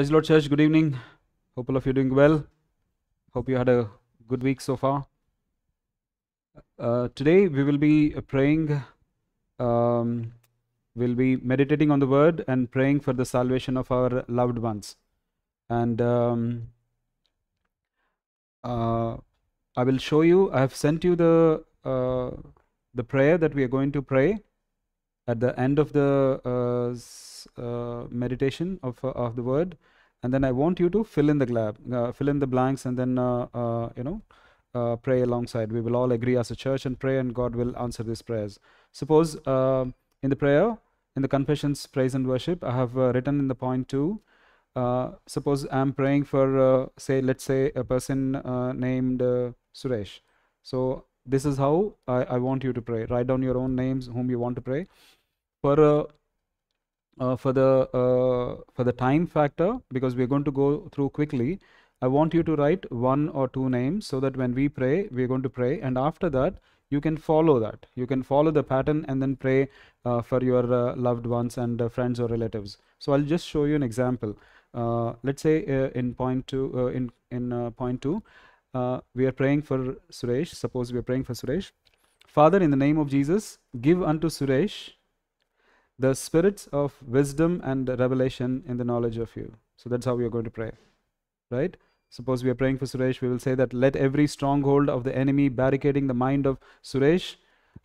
Praise Lord, church. Good evening. Hope all of you are doing well. Hope you had a good week so far. Uh, today we will be uh, praying, um, we'll be meditating on the word and praying for the salvation of our loved ones. And um, uh, I will show you, I have sent you the, uh, the prayer that we are going to pray at the end of the uh, uh, meditation of, of the word and then i want you to fill in the glab, uh, fill in the blanks and then uh, uh, you know uh, pray alongside. We will all agree as a church and pray and god will answer these prayers. Suppose uh, in the prayer in the confessions praise and worship i have uh, written in the point 2 uh, suppose i'm praying for say let's say a person named suresh. So this is how I, I want you to pray. Write down your own names whom you want to pray. For uh, for the uh, for the time factor because we're going to go through quickly i want you to write one or two names so that when we pray we're going to pray. And after that you can follow that. You can follow the pattern and then pray uh, for your uh, loved ones and uh, friends or relatives. So i'll just show you an example. Uh, let's say in point 2 uh, in in point 2 uh, we are praying for suresh. Suppose we are praying for suresh. Father in the name of jesus give unto suresh the spirits of wisdom and revelation in the knowledge of you. So that's how we are going to pray, right? Suppose we are praying for Suresh, we will say that let every stronghold of the enemy barricading the mind of Suresh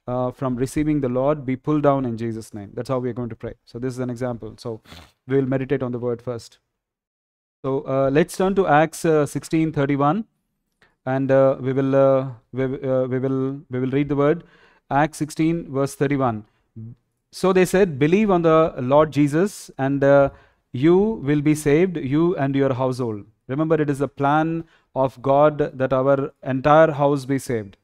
uh, from receiving the Lord be pulled down in Jesus' name. That's how we are going to pray. So this is an example. So we will meditate on the word first. So uh, let's turn to Acts uh, 16:31, and uh, we will uh, we, uh, we will we will read the word. Acts 16 verse 31. So they said, Believe on the Lord Jesus, and uh, you will be saved, you and your household. Remember, it is a plan of God that our entire house be saved.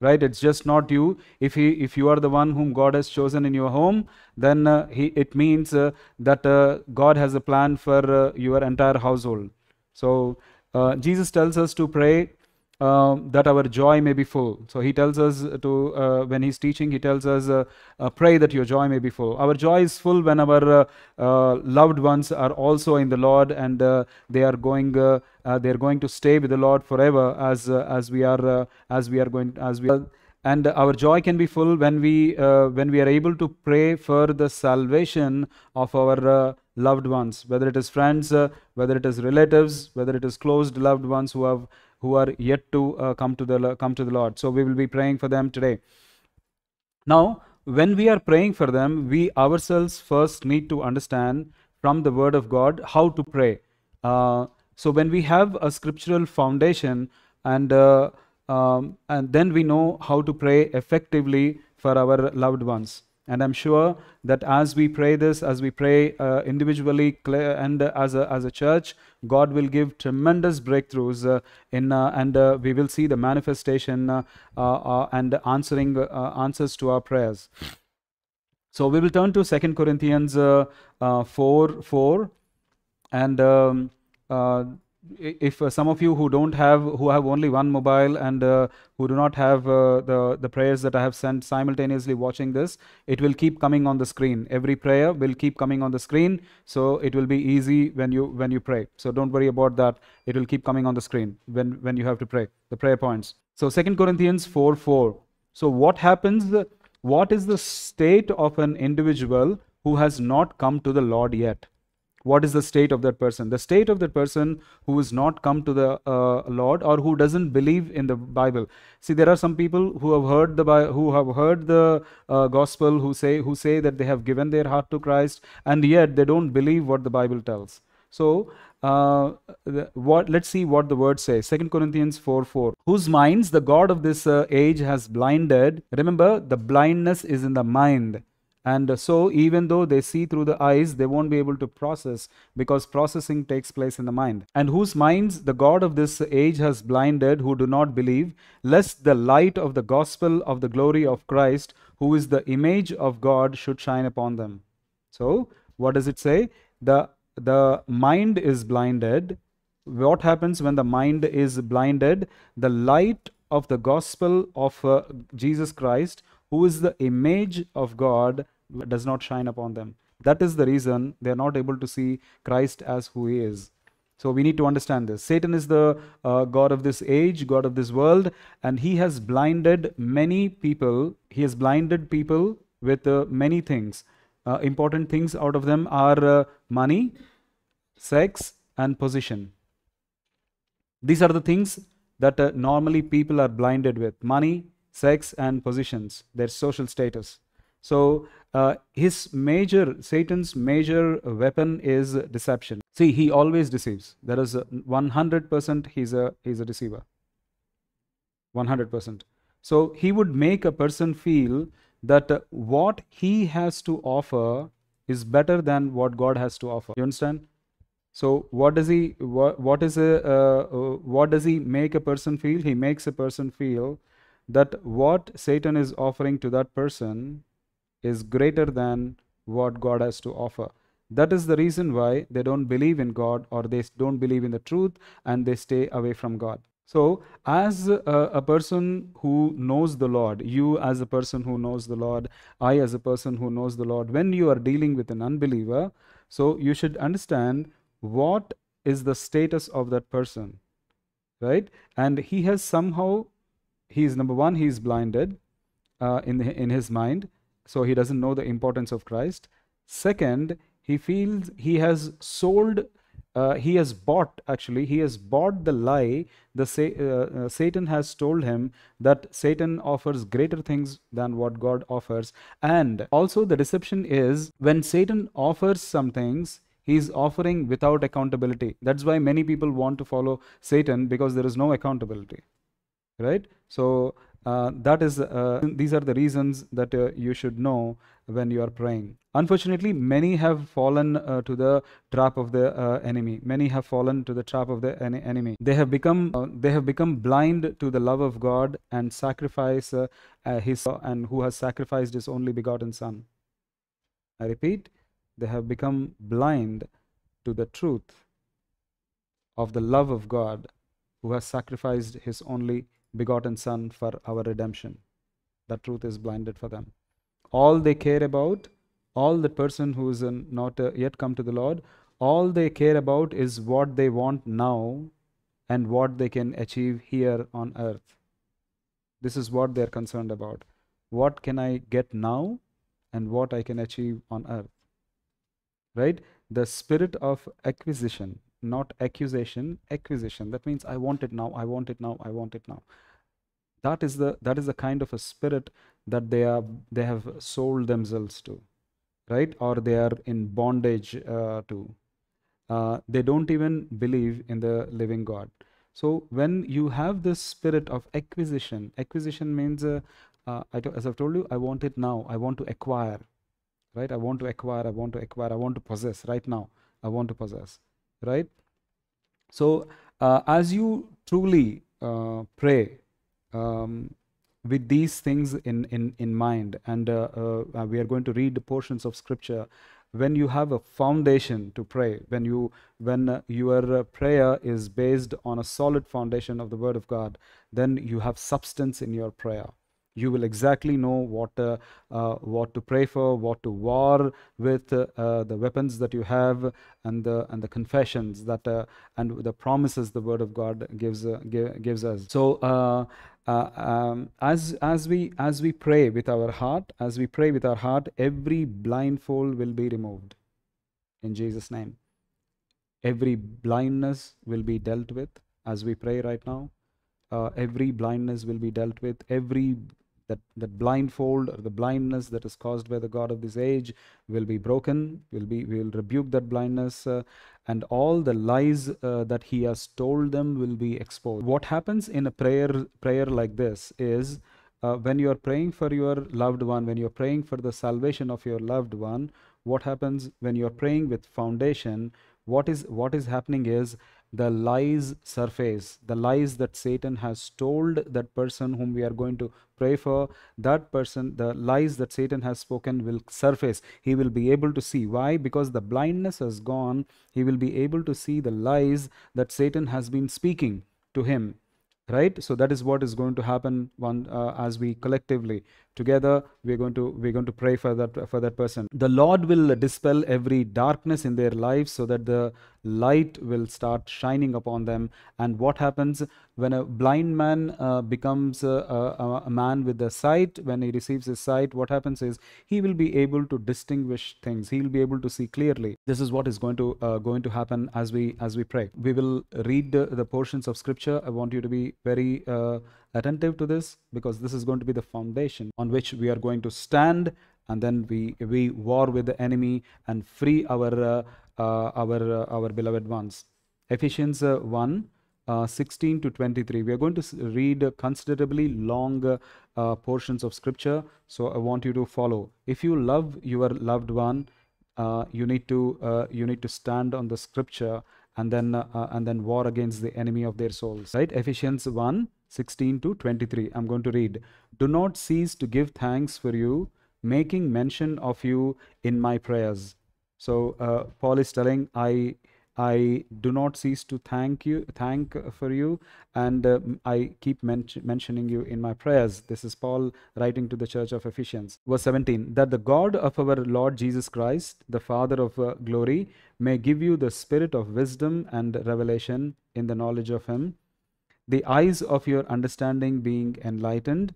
Right? It's just not you. If he, if you are the one whom God has chosen in your home, then uh, he, it means uh, that uh, God has a plan for uh, your entire household. So uh, Jesus tells us to pray um, that our joy may be full. So he tells us to, uh, when he's teaching, he tells us, uh, uh, pray that your joy may be full. Our joy is full when our uh, uh, loved ones are also in the Lord and uh, they are going, they are going to stay with the Lord forever as as we are as we are going as we are. And our joy can be full when we when we are able to pray for the salvation of our loved ones, whether it is friends, whether it is relatives, whether it is closed loved ones who have who are yet to uh, come to the come to the Lord. So we will be praying for them today. Now, when we are praying for them, we ourselves first need to understand from the Word of God how to pray. Uh, so when we have a scriptural foundation and uh, um, and then we know how to pray effectively for our loved ones and i'm sure that as we pray this as we pray uh, individually and uh, as a as a church god will give tremendous breakthroughs uh, in uh, and uh, we will see the manifestation and answering answers to our prayers. So we will turn to second corinthians uh, uh, 4 4 and um, if uh, some of you who don't have who have only one mobile and uh, who do not have uh, the the prayers that i have sent simultaneously watching this it will keep coming on the screen. Every prayer will keep coming on the screen so it will be easy when you when you pray. So don't worry about that. It will keep coming on the screen when when you have to pray the prayer points. So second corinthians 4 4 so what happens what is the state of an individual who has not come to the lord yet what is the state of that person? The state of that person who has not come to the uh, lord or who doesn't believe in the bible. See there are some people who have heard the who have heard the uh, gospel who say who say that they have given their heart to christ and yet they don't believe what the bible tells. So uh, the, what let's see what the word says. Second corinthians 4 4 whose minds the god of this uh, age has blinded. Remember the blindness is in the mind and so, even though they see through the eyes, they won't be able to process because processing takes place in the mind. And whose minds the God of this age has blinded, who do not believe, lest the light of the gospel of the glory of Christ, who is the image of God, should shine upon them. So, what does it say? The, the mind is blinded. What happens when the mind is blinded? The light of the gospel of uh, Jesus Christ, who is the image of God, does not shine upon them. That is the reason they are not able to see Christ as who he is. So we need to understand this. Satan is the uh, God of this age, God of this world, and he has blinded many people. He has blinded people with uh, many things. Uh, important things out of them are uh, money, sex, and position. These are the things that uh, normally people are blinded with money, sex, and positions, their social status. So uh, his major, Satan's major weapon is deception. See, he always deceives. There is 100% he's a, he's a deceiver. 100%. So he would make a person feel that uh, what he has to offer is better than what God has to offer. You understand? So what does he what, what is a uh, uh, what does he make a person feel? He makes a person feel that what Satan is offering to that person is greater than what God has to offer. That is the reason why they don't believe in God or they don't believe in the truth and they stay away from God. So, as a, a, person who knows the Lord, you as a person who knows the Lord, I as a person who knows the Lord, when you are dealing with an unbeliever, so you should understand what is the status of that person right and he has somehow he is number one he is blinded uh, in in his mind so he doesn't know the importance of christ second he feels he has sold uh, he has bought actually he has bought the lie the uh, uh, satan has told him that satan offers greater things than what god offers and also the deception is when satan offers some things He's offering without accountability. That's why many people want to follow Satan because there is no accountability. Right? So uh, that is uh, these are the reasons that uh, you should know when you are praying. Unfortunately many have fallen uh, to the trap of the uh, enemy. Many have fallen to the trap of the en enemy. They have become uh, they have become blind to the love of god and sacrifice his and who has sacrificed his only begotten son. I repeat they have become blind to the truth of the love of God who has sacrificed his only begotten Son for our redemption. That truth is blinded for them. All they care about, all the person who is not uh, yet come to the Lord, all they care about is what they want now and what they can achieve here on earth. This is what they're concerned about. What can I get now and what I can achieve on earth? right? The spirit of acquisition, not accusation, acquisition. That means I want it now, I want it now, I want it now. That is the that is the kind of a spirit that they are they have sold themselves to, right? Or they are in bondage uh, to. Uh, they don't even believe in the living God. So when you have this spirit of acquisition, acquisition means, uh, uh as I've told you, I want it now. I want to acquire right? I want to acquire, I want to acquire, I want to possess right now. I want to possess, right? So, uh, as you truly uh, pray um, with these things in, in, in mind, and uh, uh we are going to read the portions of scripture. When you have a foundation to pray, when you when uh, your uh, prayer is based on a solid foundation of the Word of God, then you have substance in your prayer you will exactly know what uh, uh, what to pray for, what to war with, uh, the weapons that you have, and the and the confessions that uh, and the promises the Word of God gives uh, gives us. So. Uh, um, as as we as we pray with our heart, as we pray with our heart, every blindfold will be removed. In Jesus' name, every blindness will be dealt with as we pray right now. Uh, every blindness will be dealt with every that, that blindfold or the blindness that is caused by the God of this age will be broken, will be, we will rebuke that blindness, uh, and all the lies uh, that he has told them will be exposed. What happens in a prayer, prayer like this is uh, when you are praying for your loved one, when you're praying for the salvation of your loved one, what happens when you're praying with foundation? What is what is happening is the lies surface, the lies that Satan has told that person whom we are going to pray for, that person, the lies that Satan has spoken will surface. He will be able to see. Why? Because the blindness has gone. He will be able to see the lies that Satan has been speaking to him. Right? So that is what is going to happen one, uh, as we collectively together we're going to we're going to pray for that for that person. The lord will dispel every darkness in their lives so that the light will start shining upon them. And what happens when a blind man uh, becomes a, a, a, man with the sight? When he receives his sight what happens is he will be able to distinguish things. He will be able to see clearly. This is what is going to uh, going to happen as we as we pray. We will read the, the portions of scripture. I want you to be very uh, attentive to this because this is going to be the foundation on which we are going to stand and then we we war with the enemy and free our uh, uh, our uh, our beloved ones. Ephesians uh, 1 uh, 16 to 23 we are going to read considerably long uh, portions of scripture. So i want you to follow. If you love your loved one you need to you need to stand on the scripture and then and then war against the enemy of their souls. Right? Ephesians 1 16 to 23. I'm going to read. Do not cease to give thanks for you, making mention of you in my prayers. So uh, Paul is telling, I I do not cease to thank you, thank for you, and uh, I keep men mentioning you in my prayers. This is Paul writing to the church of Ephesians. Verse 17 That the God of our Lord Jesus Christ, the Father of uh, glory, may give you the spirit of wisdom and revelation in the knowledge of Him the eyes of your understanding being enlightened,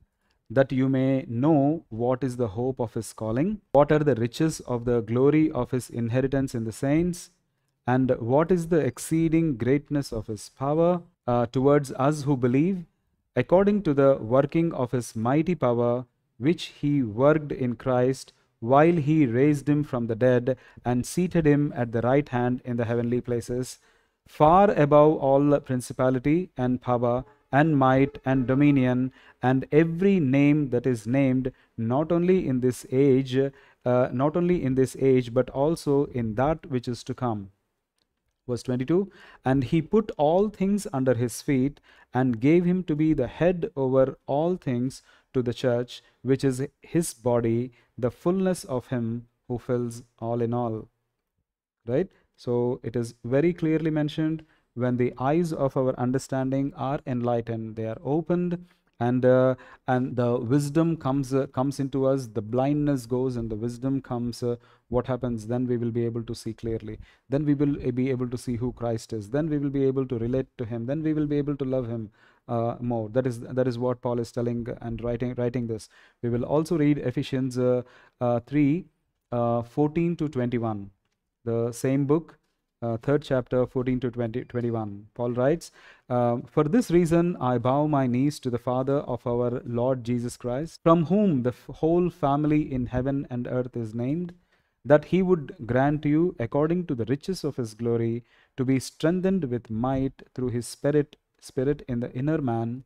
that you may know what is the hope of his calling, what are the riches of the glory of his inheritance in the saints, and what is the exceeding greatness of his power uh, towards us who believe, according to the working of his mighty power, which he worked in Christ while he raised him from the dead and seated him at the right hand in the heavenly places far above all principality and power and might and dominion and every name that is named not only in this age uh, not only in this age but also in that which is to come. Verse 22 and he put all things under his feet and gave him to be the head over all things to the church which is his body the fullness of him who fills all in all. Right so it is very clearly mentioned when the eyes of our understanding are enlightened, they are opened, and uh, and the wisdom comes uh, comes into us. The blindness goes, and the wisdom comes. Uh, what happens? Then we will be able to see clearly. Then we will be able to see who Christ is. Then we will be able to relate to Him. Then we will be able to love Him. Uh, more. That is that is what Paul is telling and writing writing this. We will also read Ephesians uh, uh, 3, 14 to 21 the same book, uh, third chapter, 14 to 20, 21. Paul writes, uh, For this reason I bow my knees to the Father of our Lord Jesus Christ, from whom the whole family in heaven and earth is named, that he would grant you, according to the riches of his glory, to be strengthened with might through his Spirit, Spirit in the inner man,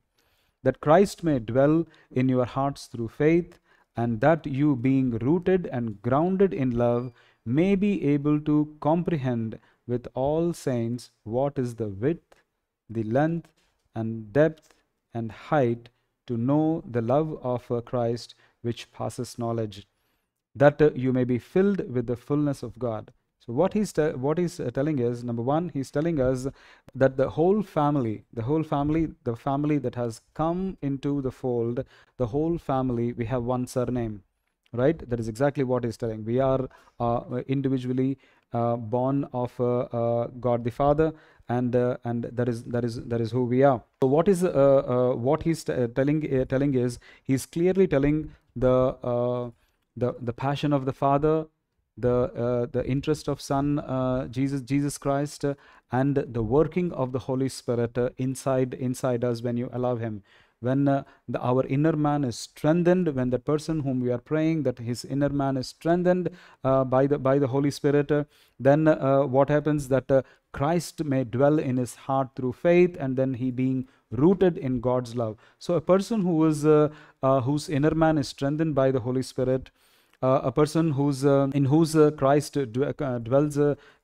that Christ may dwell in your hearts through faith, and that you, being rooted and grounded in love, may be able to comprehend with all saints what is the width, the length, and depth and height, to know the love of Christ which passes knowledge, that you may be filled with the fullness of God. So what he's what he's uh, telling is number one, he's telling us that the whole family, the whole family, the family that has come into the fold, the whole family, we have one surname right? That is exactly what he's telling. We are uh, individually uh, born of uh, uh god the father and uh, and that is that is that is who we are. So what is uh, what he's telling telling is he's clearly telling the the the passion of the father the the interest of son jesus jesus christ and the working of the holy spirit inside inside us when you allow him when uh, the, our inner man is strengthened when the person whom we are praying that his inner man is strengthened uh, by the by the holy spirit uh, then uh, what happens that uh, christ may dwell in his heart through faith and then he being rooted in god's love. So a person who is uh, whose inner man is strengthened by the holy spirit a person who's in whose christ dwells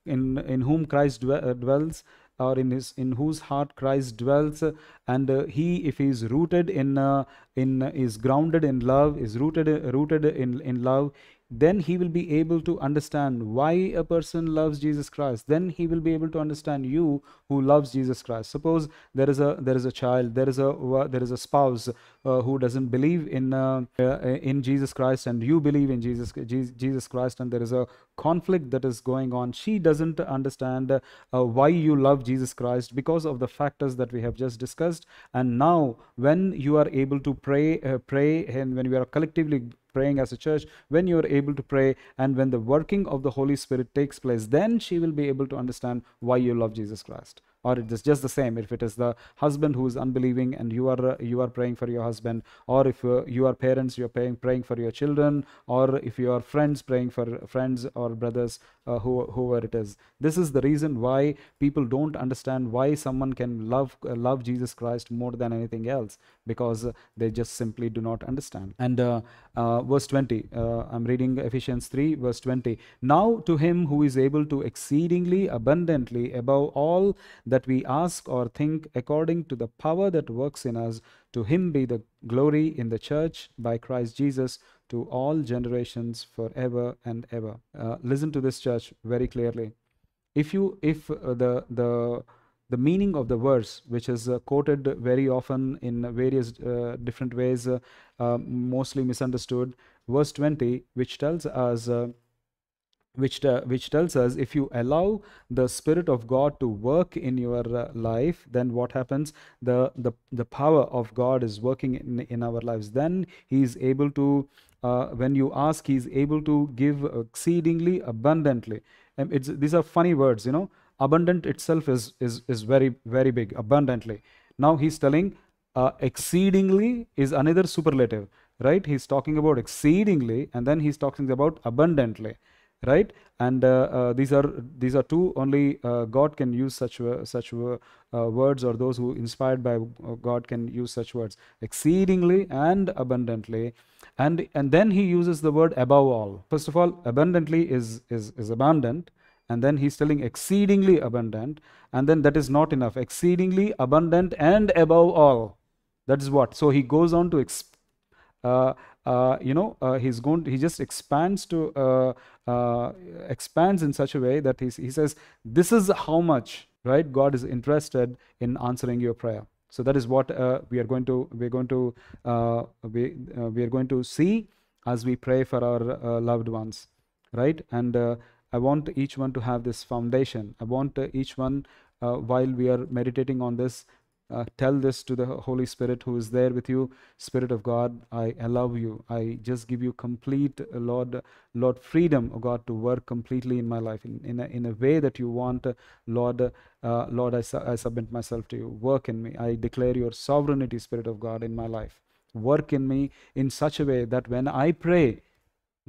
in in whom christ dwells or in his in whose heart Christ dwells and uh, he if he is rooted in uh, in is grounded in love is rooted rooted in in love then he will be able to understand why a person loves jesus christ. Then he will be able to understand you who loves jesus christ. Suppose there is a there is a child there is a there is a spouse uh, who doesn't believe in uh, uh, in jesus christ and you believe in jesus jesus christ and there is a conflict that is going on. She doesn't understand uh, why you love jesus christ because of the factors that we have just discussed. And now when you are able to pray uh, pray and when we are collectively praying as a church, when you are able to pray and when the working of the Holy Spirit takes place, then she will be able to understand why you love Jesus Christ. Or it is just the same. If it is the husband who is unbelieving and you are uh, you are praying for your husband or if uh, you are parents you are praying praying for your children or if you are friends praying for friends or brothers uh, who, whoever it is. This is the reason why people don't understand why someone can love love jesus christ more than anything else because uh, they just simply do not understand and uh, verse 20 i'm reading ephesians 3 verse 20 now to him who is able to exceedingly abundantly above all that that we ask or think according to the power that works in us. To him be the glory in the church by Christ Jesus to all generations forever and ever. Uh, listen to this church very clearly. If you, if uh, the the the meaning of the verse, which is uh, quoted very often in various uh, different ways, uh, uh, mostly misunderstood, verse 20, which tells us which, uh, which tells us if you allow the spirit of god to work in your uh, life then what happens? The, the the power of god is working in, in our lives. Then he is able to when you ask he is able to give exceedingly abundantly. And it's these are funny words you know abundant itself is is is very very big abundantly. Now he's telling uh, exceedingly is another superlative right? He's talking about exceedingly and then he's talking about abundantly right? And uh, uh, these are these are two only uh, god can use such such words or those who inspired by god can use such words exceedingly and abundantly. And and then he uses the word above all. First of all abundantly is is is abundant and then he's telling exceedingly abundant and then that is not enough exceedingly abundant and above all that is what so he goes on to exp- uh, uh, you know, uh, he's going. To, he just expands to uh, expands in such a way that he he says, "This is how much." Right? God is interested in answering your prayer. So that is what we are going to we are going to we we are going to see as we pray for our loved ones. Right? And I want each one to have this foundation. I want each one while we are meditating on this uh, tell this to the Holy Spirit who is there with you. Spirit of God, I allow you. I just give you complete, uh, Lord, Lord, freedom, oh God, to work completely in my life in, in, a, in a way that you want. Uh, Lord, uh, Lord, I, su- I submit myself to you. Work in me. I declare your sovereignty, Spirit of God, in my life. Work in me in such a way that when I pray,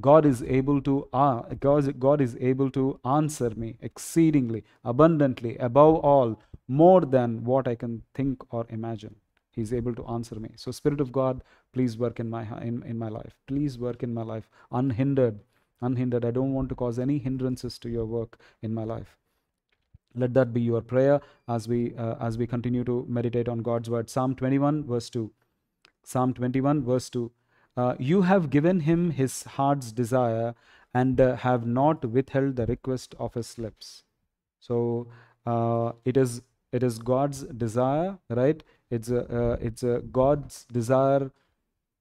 God is able to uh, God, God is able to answer me exceedingly, abundantly, above all, more than what I can think or imagine. He's able to answer me. So, Spirit of God, please work in my in, in my life. Please work in my life unhindered. Unhindered. I don't want to cause any hindrances to your work in my life. Let that be your prayer as we uh, as we continue to meditate on God's word. Psalm 21, verse 2. Psalm 21, verse 2. Uh, you have given him his heart's desire and uh, have not withheld the request of his lips. So uh, it is it is God's desire, right? It's a, uh, it's a God's desire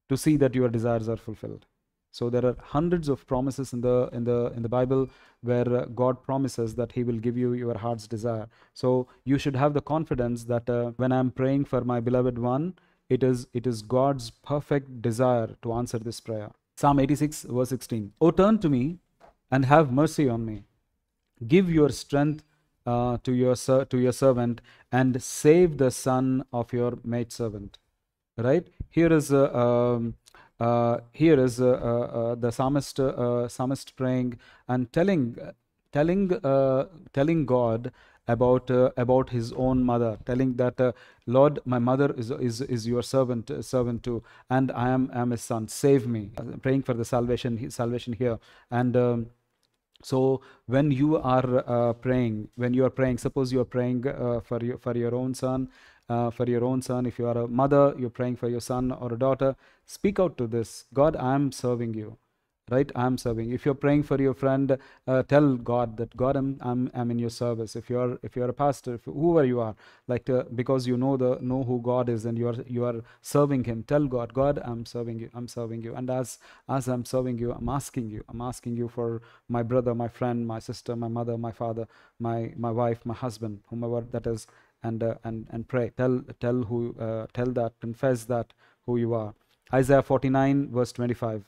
to see that your desires are fulfilled. So there are hundreds of promises in the in the in the Bible where uh, God promises that He will give you your heart's desire. So you should have the confidence that uh, when I'm praying for my beloved one, it is it is God's perfect desire to answer this prayer. Psalm 86 verse 16. Oh turn to me and have mercy on me. Give your strength uh, to your to your servant and save the son of your maidservant. Right here is a. Um, uh, here is uh, uh, the psalmist uh, psalmist praying and telling telling telling God about uh, about his own mother telling that uh, lord my mother is is is your servant uh, servant too and i am am his son save me praying for the salvation salvation here and um, so when you are uh, praying, when you are praying, suppose you are praying uh, for your for your own son, uh, for your own son. If you are a mother, you're praying for your son or a daughter. Speak out to this God. I am serving you. Right? I'm serving. If you're praying for your friend uh, tell god that god I'm, I'm i'm in your service. If you're if you're a pastor if, whoever you are like to, because you know the know who god is and you are you are serving him tell god god i'm serving you i'm serving you. And as as i'm serving you i'm asking you i'm asking you for my brother my friend my sister my mother my father my my wife my husband whomever that is and uh, and and pray. Tell tell who uh, tell that confess that who you are. Isaiah 49 verse 25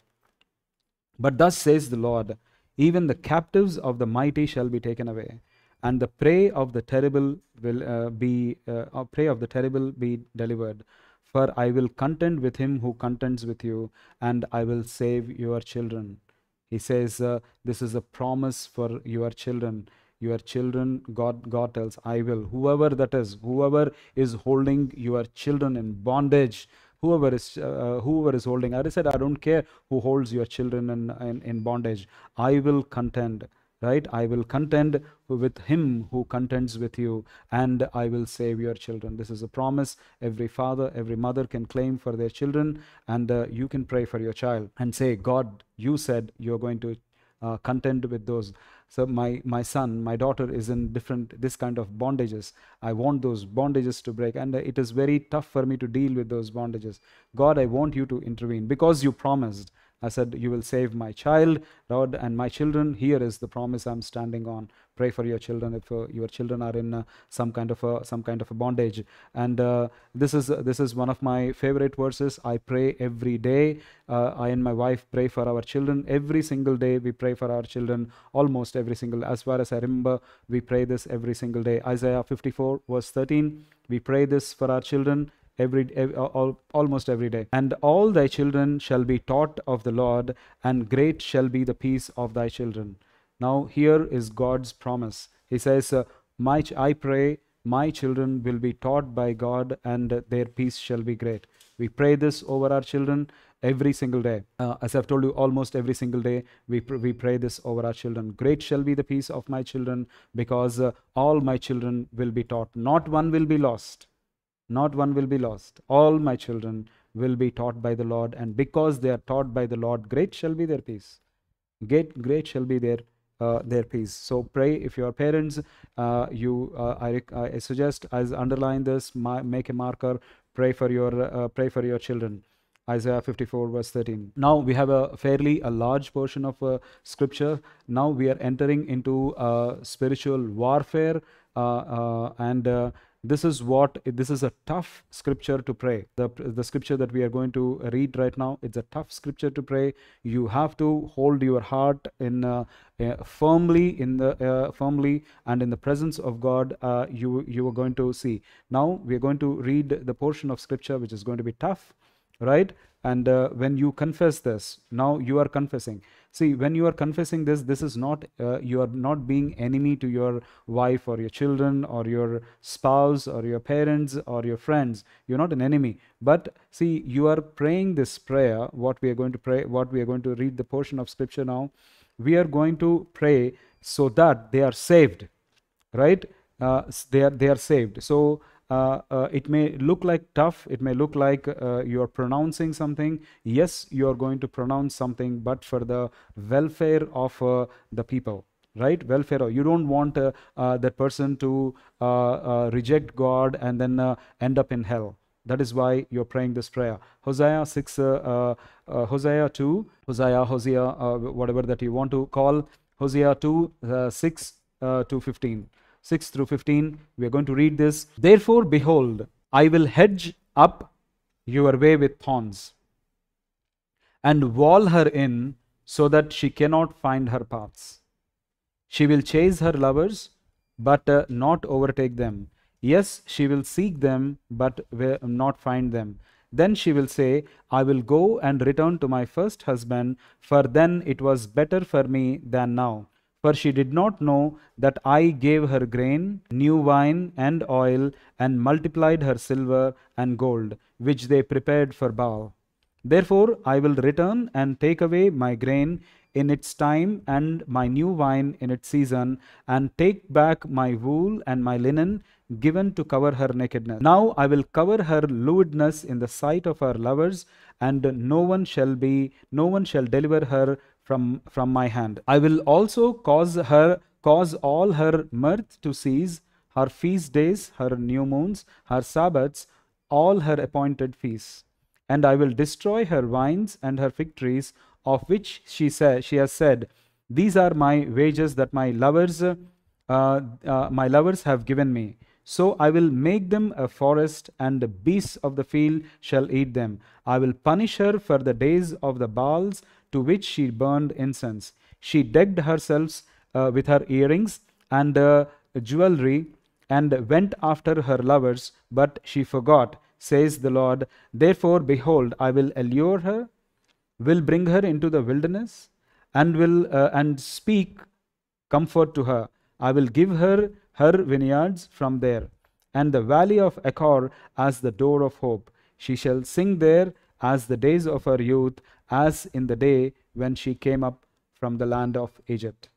but thus says the Lord, even the captives of the mighty shall be taken away, and the prey of the terrible will uh, be uh, prey of the terrible be delivered. For I will contend with him who contends with you, and I will save your children. He says uh, this is a promise for your children. Your children, God, God tells, I will. Whoever that is, whoever is holding your children in bondage, whoever is uh, whoever is holding. I said i don't care who holds your children in, in, in bondage. I will contend right? I will contend with him who contends with you and i will save your children. This is a promise every father every mother can claim for their children and uh, you can pray for your child and say god you said you're going to uh, contend with those. So my my son my daughter is in different this kind of bondages. I want those bondages to break and it is very tough for me to deal with those bondages. God i want you to intervene because you promised I said, You will save my child, Lord, and my children. Here is the promise I'm standing on. Pray for your children if uh, your children are in uh, some kind of a some kind of a bondage. And uh, this is this is one of my favorite verses. I pray every day. Uh, I and my wife pray for our children every single day. We pray for our children almost every single. As far as I remember, we pray this every single day. Isaiah 54 verse 13. We pray this for our children every, every all, almost every day. And all thy children shall be taught of the Lord, and great shall be the peace of thy children. Now here is God's promise. He says, uh, "My I pray, my children will be taught by God, and their peace shall be great." We pray this over our children every single day. Uh, as I've told you, almost every single day, we, pr- we pray this over our children. Great shall be the peace of my children, because uh, all my children will be taught. Not one will be lost not one will be lost. All my children will be taught by the Lord, and because they are taught by the Lord, great shall be their peace. Great, great shall be their uh, their peace. So pray if your parents, uh, you, uh, I, I suggest as underline this, make a marker. Pray for your uh, pray for your children. Isaiah 54 verse 13. Now we have a fairly a large portion of uh, scripture. Now we are entering into uh, spiritual warfare and this is what this is a tough scripture to pray. The, the scripture that we are going to read right now it's a tough scripture to pray. You have to hold your heart in uh, uh, firmly in the uh, firmly and in the presence of god uh, you you are going to see. Now we are going to read the portion of scripture which is going to be tough right and uh, when you confess this now you are confessing. See when you are confessing this this is not uh, you are not being enemy to your wife or your children or your spouse or your parents or your friends. You're not an enemy. But see you are praying this prayer what we are going to pray what we are going to read the portion of scripture now. We are going to pray so that they are saved right? Uh, they are they are saved. So Uh, uh, it may look like tough it may look like uh, you're pronouncing something. Yes you're going to pronounce something but for the welfare of uh, the people right? Welfare you don't want uh, uh, that person to uh, reject god and then end up in hell. That is why you're praying this prayer. Hosea 6 hosea 2 hosea hosea whatever that you want to call hosea 2 6 to 15 6 through 15. We are going to read this. Therefore, behold, I will hedge up your way with thorns and wall her in so that she cannot find her paths. She will chase her lovers, but uh, not overtake them. Yes, she will seek them, but will not find them. Then she will say, I will go and return to my first husband, for then it was better for me than now for she did not know that I gave her grain, new wine, and oil, and multiplied her silver and gold, which they prepared for Baal. Therefore I will return and take away my grain in its time, and my new wine in its season, and take back my wool and my linen given to cover her nakedness. Now I will cover her lewdness in the sight of her lovers, and no one shall be, no one shall deliver her from, from my hand. I will also cause her cause all her mirth to cease, her feast days, her new moons, her Sabbaths, all her appointed feasts. And I will destroy her vines and her fig trees, of which she said she has said, These are my wages that my lovers uh, uh, my lovers have given me. So I will make them a forest, and the beasts of the field shall eat them. I will punish her for the days of the Baals to which she burned incense. She decked herself uh, with her earrings and uh, jewelry and went after her lovers, but she forgot, says the Lord. Therefore, behold, I will allure her, will bring her into the wilderness, and will uh, and speak comfort to her. I will give her her vineyards from there, and the valley of Achor as the door of hope. She shall sing there as the days of her youth, as in the day when she came up from the land of Egypt.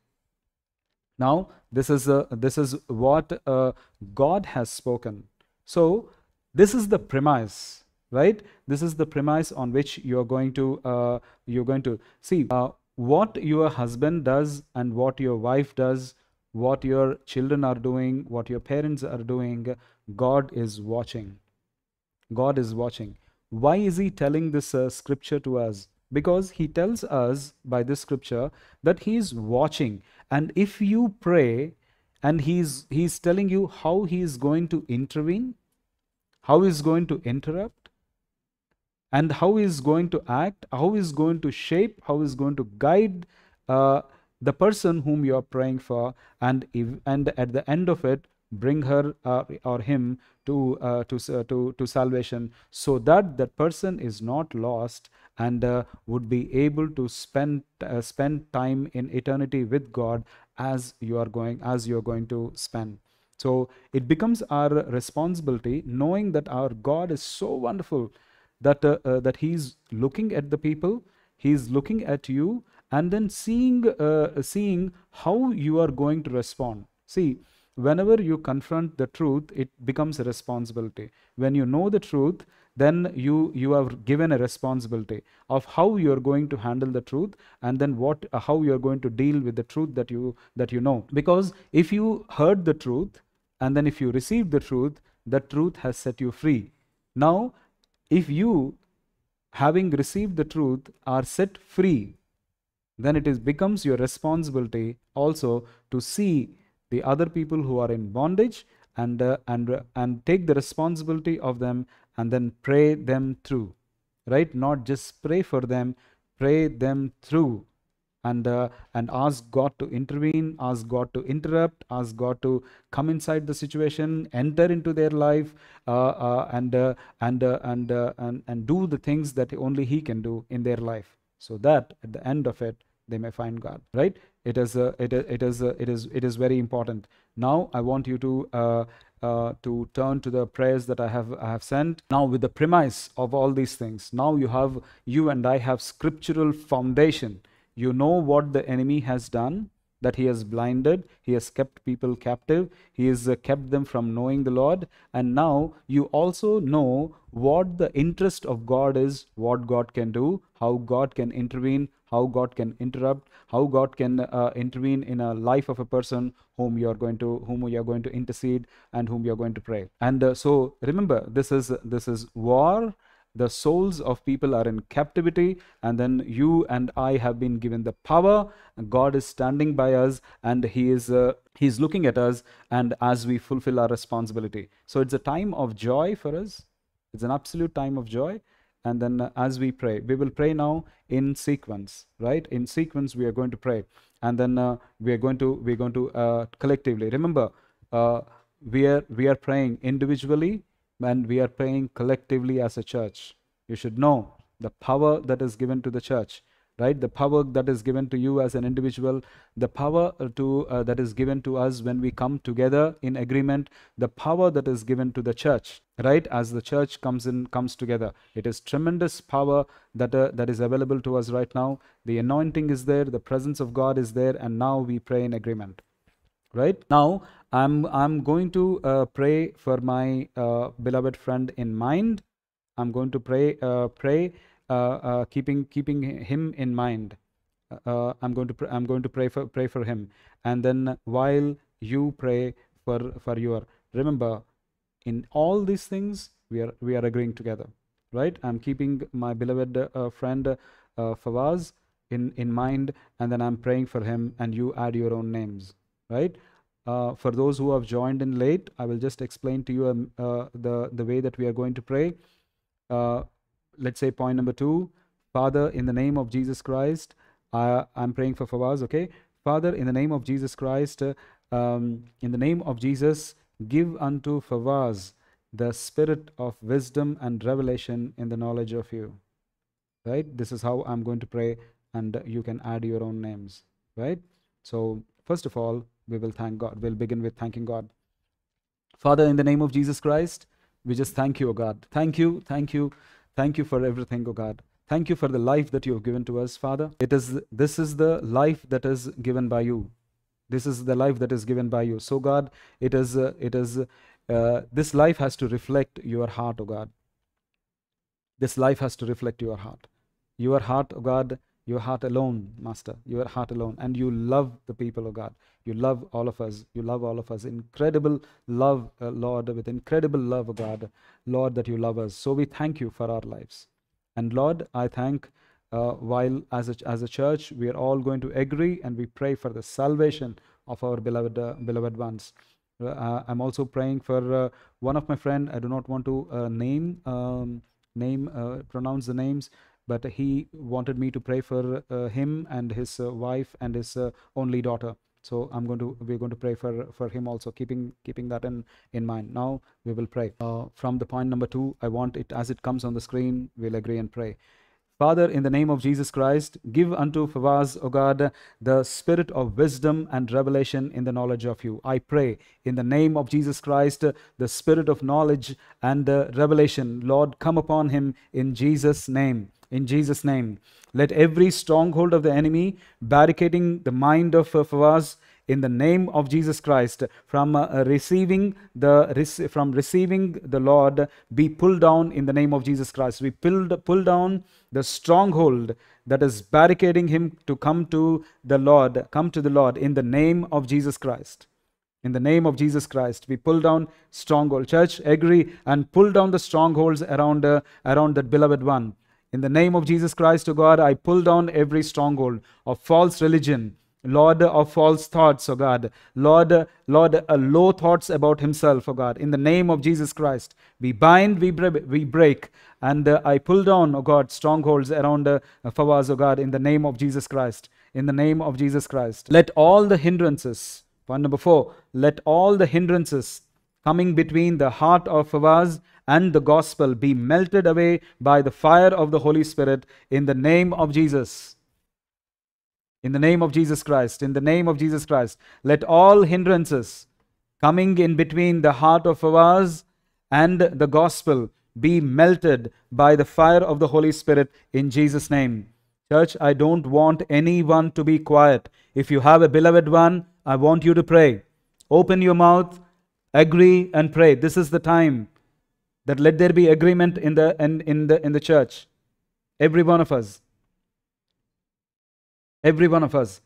Now, this is, uh, this is what uh, God has spoken. So, this is the premise, right? This is the premise on which you're going to, uh, you're going to see uh, what your husband does and what your wife does, what your children are doing, what your parents are doing. God is watching. God is watching. Why is He telling this uh, scripture to us? Because He tells us by this scripture that He is watching and if you pray and he's he's telling you how he is going to intervene, how he's going to interrupt, and how he's going to act, how he's going to shape, how he's going to guide uh, the person whom you are praying for, and if, and at the end of it, bring her uh, or him to uh, to uh, to to salvation, so that that person is not lost and uh, would be able to spend uh, spend time in eternity with God as you are going as you are going to spend. So it becomes our responsibility knowing that our God is so wonderful that uh, that he's looking at the people he's looking at you and then seeing seeing how you are going to respond. See whenever you confront the truth it becomes a responsibility. When you know the truth then you you are given a responsibility of how you are going to handle the truth and then what uh, how you are going to deal with the truth that you that you know. Because if you heard the truth and then if you received the truth the truth has set you free. Now if you having received the truth are set free then it is becomes your responsibility also to see the other people who are in bondage and uh, and uh, and take the responsibility of them and then pray them through right? Not just pray for them pray them through and uh, and ask god to intervene ask god to interrupt ask god to come inside the situation enter into their life uh, uh, and, uh, and, uh, and and and do the things that only he can do in their life. So that at the end of it they may find god right it is it, it is it is it is very important now i want you to uh, to turn to the prayers that I have, I have sent. Now, with the premise of all these things, now you have, you and I have scriptural foundation. You know what the enemy has done, that he has blinded, he has kept people captive, he has uh, kept them from knowing the Lord. And now you also know what the interest of God is, what God can do, how God can intervene, how God can interrupt, how God can uh, intervene in a life of a person whom you are going to whom you are going to intercede and whom you are going to pray. And uh, so remember, this is this is war. The souls of people are in captivity, and then you and I have been given the power. God is standing by us, and He is uh, He's looking at us, and as we fulfill our responsibility. So it's a time of joy for us. It's an absolute time of joy and then uh, as we pray we will pray now in sequence right in sequence we are going to pray and then uh, we are going to we're going to uh, collectively remember uh, we are we are praying individually and we are praying collectively as a church you should know the power that is given to the church right? The power that is given to you as an individual the power to uh, that is given to us when we come together in agreement the power that is given to the church right? As the church comes in comes together it is tremendous power that uh, that is available to us right now. The anointing is there the presence of god is there and now we pray in agreement right? Now i'm i'm going to uh, pray for my uh, beloved friend in mind. I'm going to pray uh, pray uh, uh, keeping keeping him in mind. Uh, I'm going to I'm going to pray for pray for him, and then while you pray for for your remember, in all these things we are we are agreeing together, right? I'm keeping my beloved friend uh, Fawaz in in mind, and then I'm praying for him, and you add your own names, right? Uh, for those who have joined in late, I will just explain to you um, uh, the the way that we are going to pray. Uh, let's say point number two, Father, in the name of Jesus Christ, I, I'm praying for Fawaz. Okay, Father, in the name of Jesus Christ, uh, um, in the name of Jesus, give unto Fawaz the spirit of wisdom and revelation in the knowledge of you. Right? This is how I'm going to pray, and you can add your own names. Right? So, first of all, we will thank God. We'll begin with thanking God. Father, in the name of Jesus Christ, we just thank you, O God. Thank you, thank you, thank you for everything, O God. Thank you for the life that you have given to us, Father. It is this is the life that is given by you. This is the life that is given by you. So, God, it is uh, it is uh, this life has to reflect your heart, O God. This life has to reflect your heart. Your heart, O God, your heart alone, Master, your heart alone. And you love the people, of God. You love all of us. You love all of us. Incredible love, uh, Lord, with incredible love, God, Lord, that you love us. So we thank you for our lives. And Lord, I thank uh, while as a, as a church we are all going to agree and we pray for the salvation of our beloved uh, beloved ones. Uh, I'm also praying for uh, one of my friend. I do not want to uh, name um, name uh, pronounce the names, but he wanted me to pray for him and his wife and his only daughter so i'm going to we're going to pray for for him also keeping keeping that in in mind now we will pray uh, from the point number two i want it as it comes on the screen we'll agree and pray Father, in the name of Jesus Christ, give unto Fawaz, O God, the spirit of wisdom and revelation in the knowledge of you. I pray in the name of Jesus Christ, the spirit of knowledge and uh, revelation, Lord, come upon him in Jesus' name. In Jesus' name. Let every stronghold of the enemy barricading the mind of, of us in the name of Jesus Christ from uh, receiving the from receiving the Lord be pulled down in the name of Jesus Christ. We pulled pull down the stronghold that is barricading him to come to the Lord, come to the Lord in the name of Jesus Christ. In the name of Jesus Christ, we pull down stronghold. Church, agree and pull down the strongholds around uh, around that beloved one. In the name of Jesus Christ, O God, I pull down every stronghold of false religion, Lord of false thoughts, O God. Lord, Lord, uh, low thoughts about himself, O God. In the name of Jesus Christ, we bind, we, bre- we break, and uh, I pull down, O God, strongholds around uh, Fawaz, O God, in the name of Jesus Christ. In the name of Jesus Christ. Let all the hindrances, point number four, let all the hindrances coming between the heart of Fawaz and the gospel be melted away by the fire of the Holy Spirit in the name of Jesus. In the name of Jesus Christ, in the name of Jesus Christ, let all hindrances coming in between the heart of Fawaz and the gospel be melted by the fire of the Holy Spirit in Jesus' name. Church, I don't want anyone to be quiet. If you have a beloved one, I want you to pray. Open your mouth, agree, and pray. This is the time that let there be agreement in the in, in the in the church. Every one of us. Every one of us.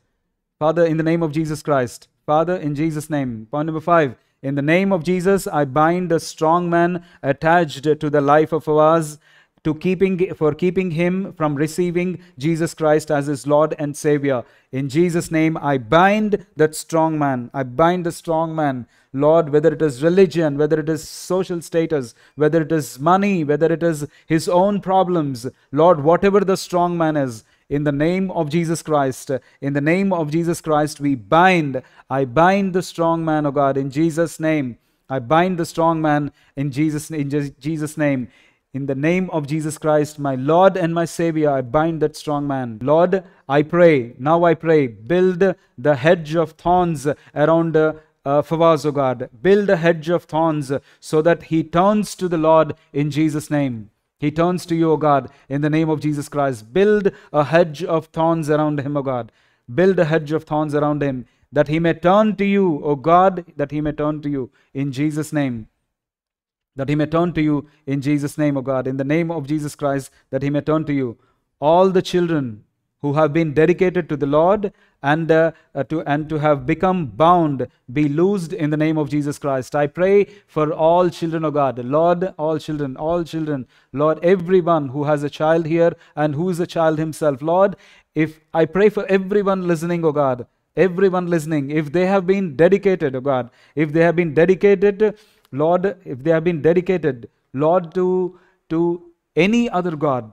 Father, in the name of Jesus Christ. Father, in Jesus' name. Point number five. In the name of Jesus, I bind the strong man attached to the life of ours to keeping for keeping him from receiving Jesus Christ as his Lord and Savior. In Jesus' name, I bind that strong man. I bind the strong man. Lord, whether it is religion, whether it is social status, whether it is money, whether it is his own problems, Lord, whatever the strong man is, in the name of Jesus Christ, in the name of Jesus Christ, we bind. I bind the strong man, O God, in Jesus' name. I bind the strong man in Jesus, in Jesus' name. In the name of Jesus Christ, my Lord and my Savior, I bind that strong man. Lord, I pray, now I pray, build the hedge of thorns around uh, uh, Fawaz, O God. Build a hedge of thorns so that he turns to the Lord in Jesus' name. He turns to you, O God, in the name of Jesus Christ. Build a hedge of thorns around him, O God. Build a hedge of thorns around him that he may turn to you, O God, that he may turn to you in Jesus' name that he may turn to you in Jesus' name, O God, in the name of Jesus Christ, that he may turn to you. All the children who have been dedicated to the Lord and, uh, uh, to, and to have become bound be loosed in the name of Jesus Christ. I pray for all children of God. Lord, all children, all children. Lord, everyone who has a child here and who is a child himself. Lord, if I pray for everyone listening, oh God, everyone listening, if they have been dedicated, oh God, if they have been dedicated, Lord, if they have been dedicated, Lord, to, to any other God,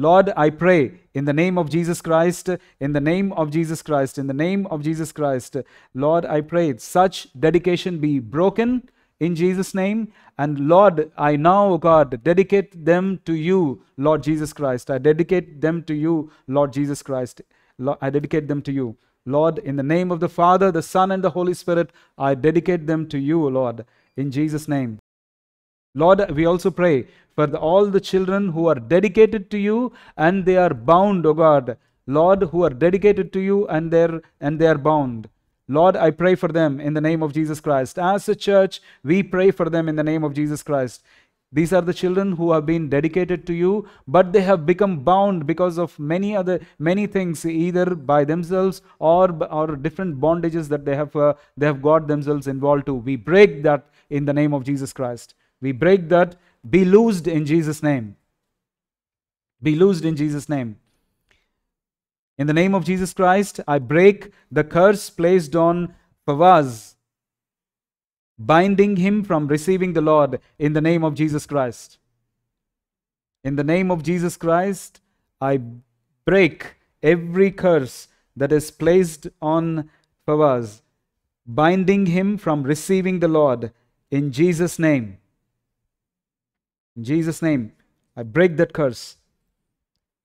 Lord, I pray in the name of Jesus Christ, in the name of Jesus Christ, in the name of Jesus Christ, Lord, I pray such dedication be broken in Jesus' name. And Lord, I now, God, dedicate them to you, Lord Jesus Christ. I dedicate them to you, Lord Jesus Christ. I dedicate them to you. Lord, in the name of the Father, the Son, and the Holy Spirit, I dedicate them to you, Lord, in Jesus' name. Lord, we also pray for the, all the children who are dedicated to you and they are bound, O God. Lord, who are dedicated to you and they're and they are bound. Lord, I pray for them in the name of Jesus Christ. As a church, we pray for them in the name of Jesus Christ. These are the children who have been dedicated to you, but they have become bound because of many other many things, either by themselves or or different bondages that they have uh, they have got themselves involved to. We break that in the name of Jesus Christ. We break that. Be loosed in Jesus' name. Be loosed in Jesus' name. In the name of Jesus Christ, I break the curse placed on Fawaz, binding him from receiving the Lord in the name of Jesus Christ. In the name of Jesus Christ, I break every curse that is placed on Fawaz, binding him from receiving the Lord in Jesus' name. In Jesus' name, I break that curse.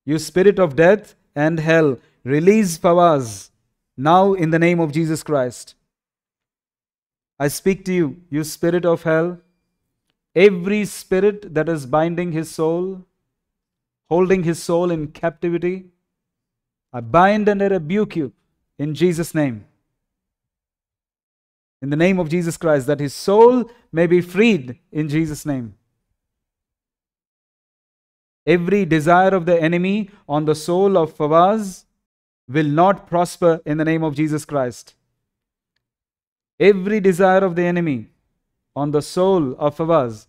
You spirit of death and hell, release Fawaz now in the name of Jesus Christ. I speak to you, you spirit of hell, every spirit that is binding his soul, holding his soul in captivity, I bind and I rebuke you in Jesus' name. In the name of Jesus Christ, that his soul may be freed in Jesus' name. Every desire of the enemy on the soul of Fawaz will not prosper in the name of Jesus Christ. Every desire of the enemy on the soul of Fawaz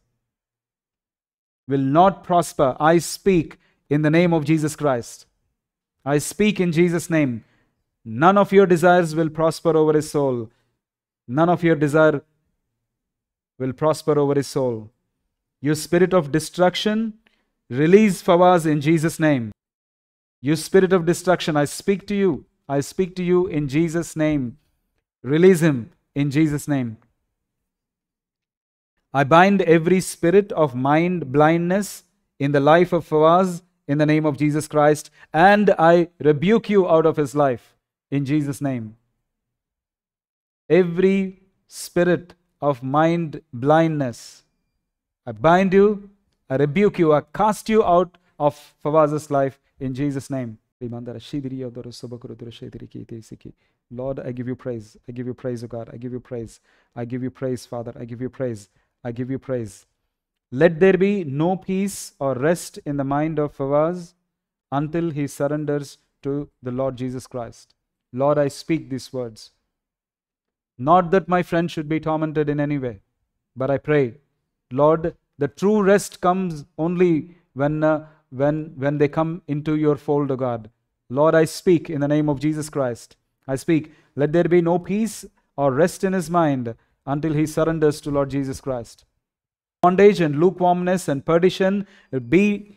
will not prosper. I speak in the name of Jesus Christ. I speak in Jesus' name. None of your desires will prosper over his soul. None of your desire will prosper over his soul. Your spirit of destruction, Release Fawaz in Jesus' name. You spirit of destruction, I speak to you. I speak to you in Jesus' name. Release him in Jesus' name. I bind every spirit of mind blindness in the life of Fawaz in the name of Jesus Christ, and I rebuke you out of his life in Jesus' name. Every spirit of mind blindness, I bind you I rebuke you. I cast you out of Fawaz's life in Jesus' name. Lord, I give you praise. I give you praise, O God. I give you praise. I give you praise, Father. I give you praise. I give you praise. Let there be no peace or rest in the mind of Fawaz until he surrenders to the Lord Jesus Christ. Lord, I speak these words. Not that my friend should be tormented in any way, but I pray, Lord, the true rest comes only when, uh, when, when they come into your fold, O God. Lord, I speak in the name of Jesus Christ. I speak, let there be no peace or rest in his mind until he surrenders to Lord Jesus Christ. Bondage and lukewarmness and perdition be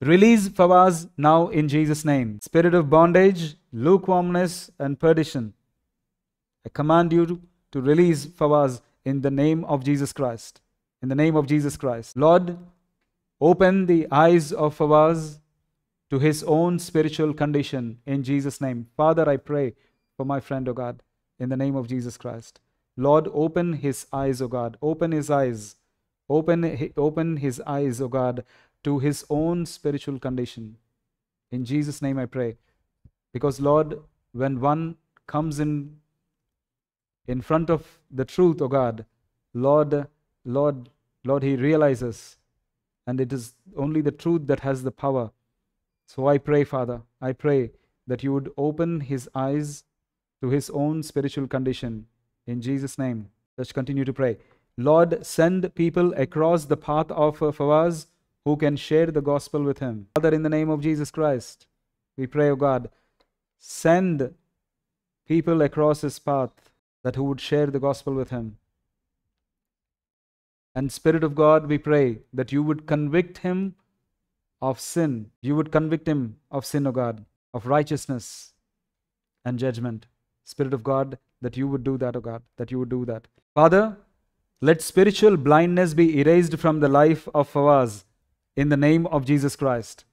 release Fawaz now in Jesus' name. Spirit of bondage, lukewarmness, and perdition. I command you to release Fawaz in the name of Jesus Christ in the name of Jesus Christ. Lord, open the eyes of Fawaz to his own spiritual condition in Jesus' name. Father, I pray for my friend, O God, in the name of Jesus Christ. Lord, open his eyes, O God. Open his eyes. Open, open his eyes, O God, to his own spiritual condition. In Jesus' name I pray. Because, Lord, when one comes in in front of the truth, O God, Lord, Lord, Lord, he realizes, and it is only the truth that has the power. So I pray, Father, I pray that you would open his eyes to his own spiritual condition. In Jesus' name, let's continue to pray. Lord, send people across the path of uh, Fawaz who can share the gospel with him. Father, in the name of Jesus Christ, we pray, O God, send people across his path that who would share the gospel with him. And Spirit of God, we pray that you would convict him of sin. You would convict him of sin, O God, of righteousness and judgment. Spirit of God, that you would do that, O God, that you would do that. Father, let spiritual blindness be erased from the life of Fawaz in the name of Jesus Christ.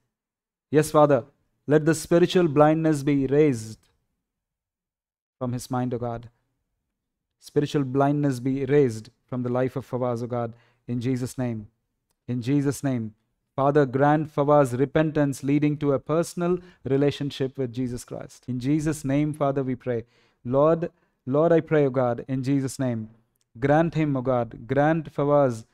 Yes, Father, let the spiritual blindness be erased from his mind, O God. Spiritual blindness be erased from the life of Fawaz, O God, in Jesus' name. In Jesus' name. Father, grant Fawaz repentance leading to a personal relationship with Jesus Christ. In Jesus' name, Father, we pray. Lord, Lord, I pray, O God, in Jesus' name. Grant him, O God, grant Fawaz,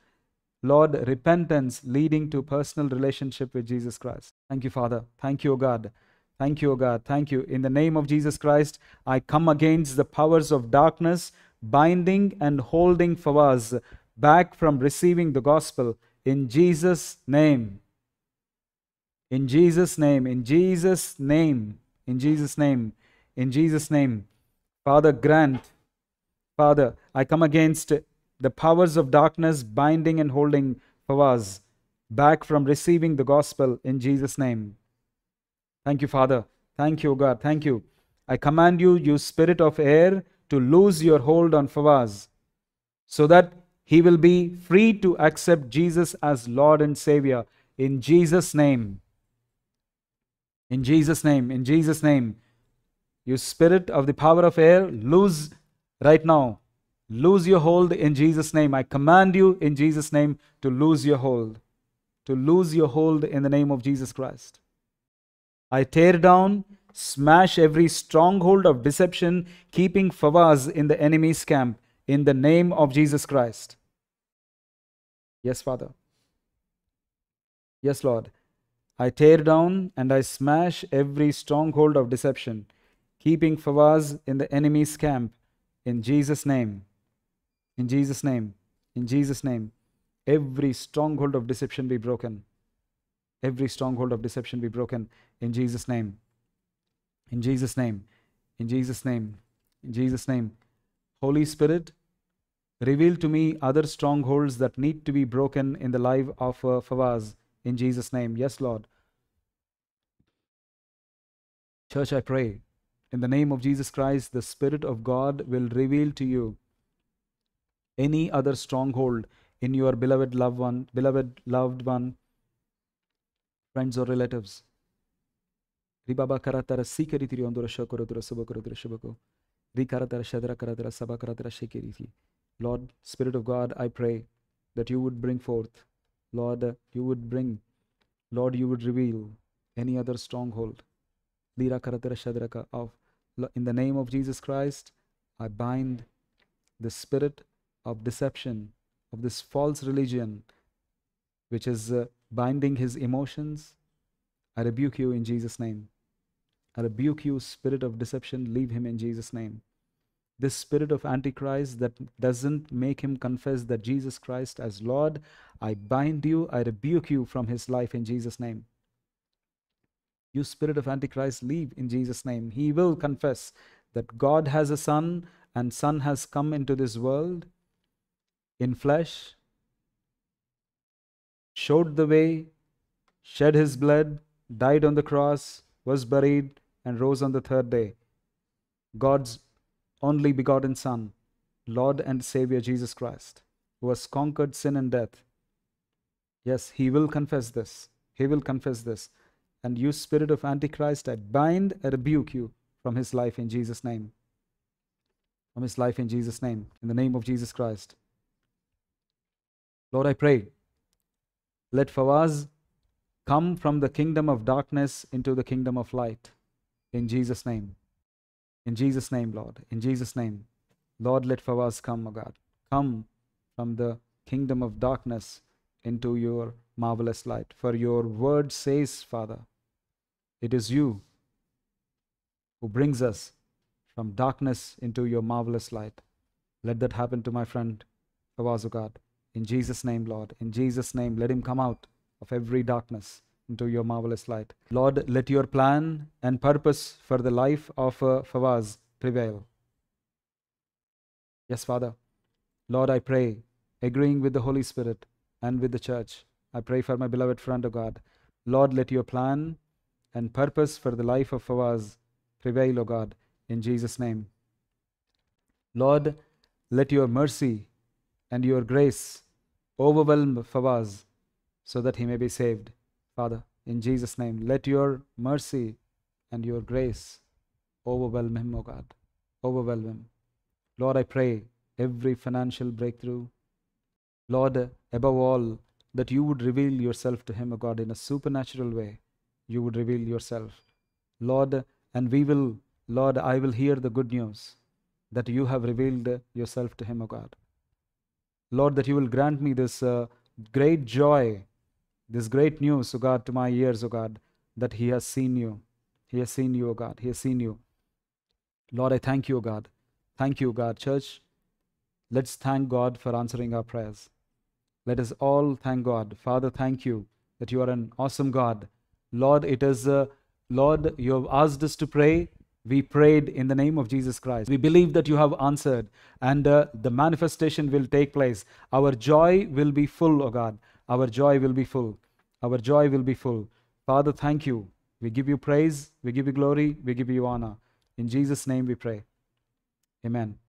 Lord, repentance leading to personal relationship with Jesus Christ. Thank you, Father. Thank you, O God. Thank you, O God. Thank you. In the name of Jesus Christ, I come against the powers of darkness, binding and holding Fawaz back from receiving the gospel in Jesus' name. In Jesus' name, in Jesus' name, in Jesus' name, in Jesus' name. Father, grant, Father, I come against the powers of darkness binding and holding Fawaz back from receiving the gospel in Jesus' name. Thank you, Father. Thank you, God. Thank you. I command you, you spirit of air, to lose your hold on Fawaz so that he will be free to accept Jesus as Lord and Savior in Jesus' name. In Jesus' name, in Jesus' name. You spirit of the power of air, lose right now. Lose your hold in Jesus' name. I command you in Jesus' name to lose your hold. To lose your hold in the name of Jesus Christ. I tear down, smash every stronghold of deception, keeping Fawaz in the enemy's camp in the name of Jesus Christ. Yes, Father. Yes, Lord. I tear down and I smash every stronghold of deception, keeping Fawaz in the enemy's camp in Jesus' name. In Jesus' name. In Jesus' name. Every stronghold of deception be broken. Every stronghold of deception be broken in Jesus' name. In Jesus' name. In Jesus' name. In Jesus' name. Holy Spirit, reveal to me other strongholds that need to be broken in the life of uh, Fawaz in Jesus' name. Yes, Lord. Church, I pray in the name of Jesus Christ, the Spirit of God will reveal to you any other stronghold in your beloved loved one, beloved loved one, friends or relatives. Ribaba karatara sikariti ondura shakorodura sabakorodura shabako. Rikaratara shadra karatara sabakaratara shikiriti. Lord, Spirit of God, I pray that you would bring forth, Lord, you would bring, Lord, you would reveal any other stronghold. Lira karatara shadraka of in the name of Jesus Christ, I bind the spirit of deception, of this false religion, which is uh, binding his emotions. I rebuke you in Jesus' name. I rebuke you, spirit of deception, leave him in Jesus' name. This spirit of Antichrist that doesn't make him confess that Jesus Christ as Lord, I bind you, I rebuke you from his life in Jesus' name. You spirit of Antichrist, leave in Jesus' name. He will confess that God has a son and son has come into this world in flesh, showed the way, shed his blood, died on the cross, was buried, and rose on the third day. God's only begotten Son, Lord and Savior Jesus Christ, who has conquered sin and death. Yes, he will confess this. He will confess this. And you, spirit of Antichrist, I bind and rebuke you from his life in Jesus' name. From his life in Jesus' name. In the name of Jesus Christ. Lord, I pray, let Fawaz come from the kingdom of darkness into the kingdom of light. In Jesus' name. In Jesus' name, Lord. In Jesus' name. Lord, let Fawaz come, O God. Come from the kingdom of darkness into your marvelous light. For your word says, Father, It is you who brings us from darkness into your marvelous light. Let that happen to my friend Fawaz, O God. In Jesus' name, Lord. In Jesus' name, let him come out of every darkness into your marvelous light. Lord, let your plan and purpose for the life of uh, Fawaz prevail. Yes, Father. Lord, I pray, agreeing with the Holy Spirit and with the church, I pray for my beloved friend, O God. Lord, let your plan and purpose for the life of Fawaz prevail, O God, in Jesus' name. Lord, let your mercy and your grace overwhelm Fawaz so that he may be saved. Father, in Jesus' name, let your mercy and your grace overwhelm him, O God. Overwhelm him. Lord, I pray every financial breakthrough. Lord, above all, that you would reveal yourself to him, O God, in a supernatural way. You would reveal yourself. Lord, and we will, Lord, I will hear the good news that you have revealed yourself to him, O God. Lord, that you will grant me this uh, great joy, this great news, O God, to my ears, O God, that he has seen you. He has seen you, O God. He has seen you. Lord, I thank you, O God. Thank you, God. Church, let's thank God for answering our prayers. Let us all thank God. Father, thank you that you are an awesome God. Lord, it is, uh, Lord, you have asked us to pray. We prayed in the name of Jesus Christ. We believe that you have answered and uh, the manifestation will take place. Our joy will be full, O God. Our joy will be full. Our joy will be full. Father, thank you. We give you praise. We give you glory. We give you honor. In Jesus' name we pray. Amen.